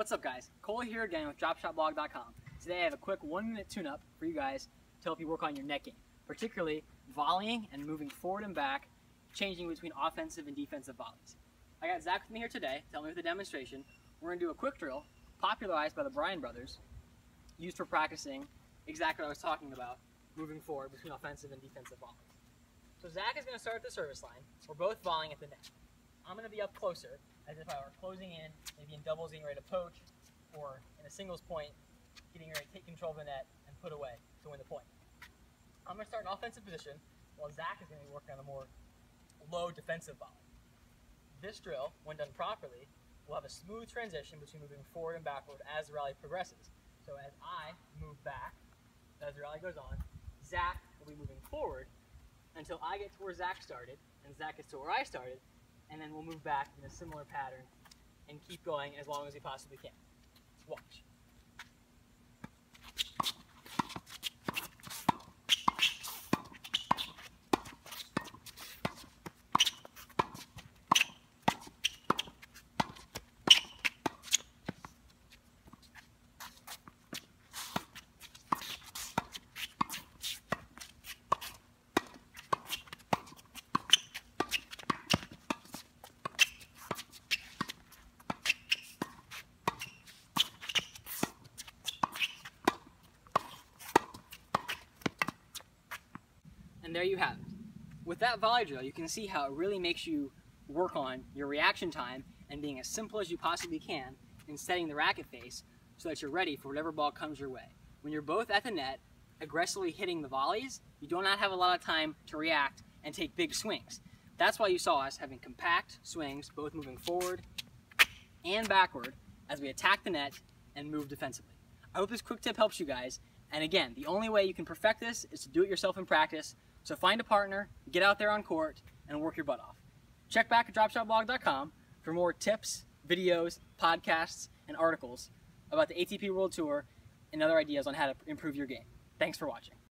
What's up guys? Cole here again with DropShotBlog.com. Today I have a quick one minute tune-up for you guys to help you work on your net game, particularly volleying and moving forward and back, changing between offensive and defensive volleys. I got Zach with me here today to help me with the demonstration. We're to do a quick drill popularized by the Bryan brothers, used for practicing exactly what I was talking about, moving forward between offensive and defensive volleys. So Zach is going to start at the service line. We're both volleying at the net. I'm going to be up closer, as if I were closing in, maybe in doubles getting ready to poach, or in a singles point, getting ready to take control of the net and put away to win the point. I'm going to start an offensive position, while Zach is going to be working on a more low defensive volley. This drill, when done properly, will have a smooth transition between moving forward and backward as the rally progresses. So as I move back, as the rally goes on, Zach will be moving forward until I get to where Zach started, and Zach gets to where I started, and then we'll move back in a similar pattern and keep going as long as we possibly can. Watch. And there you have it. With that volley drill, you can see how it really makes you work on your reaction time and being as simple as you possibly can in setting the racket face so that you're ready for whatever ball comes your way. When you're both at the net, aggressively hitting the volleys, you do not have a lot of time to react and take big swings. That's why you saw us having compact swings, both moving forward and backward as we attack the net and move defensively. I hope this quick tip helps you guys. And again, the only way you can perfect this is to do it yourself in practice so find a partner, get out there on court, and work your butt off. Check back at dropshotblog.com for more tips, videos, podcasts, and articles about the ATP World Tour and other ideas on how to improve your game. Thanks for watching.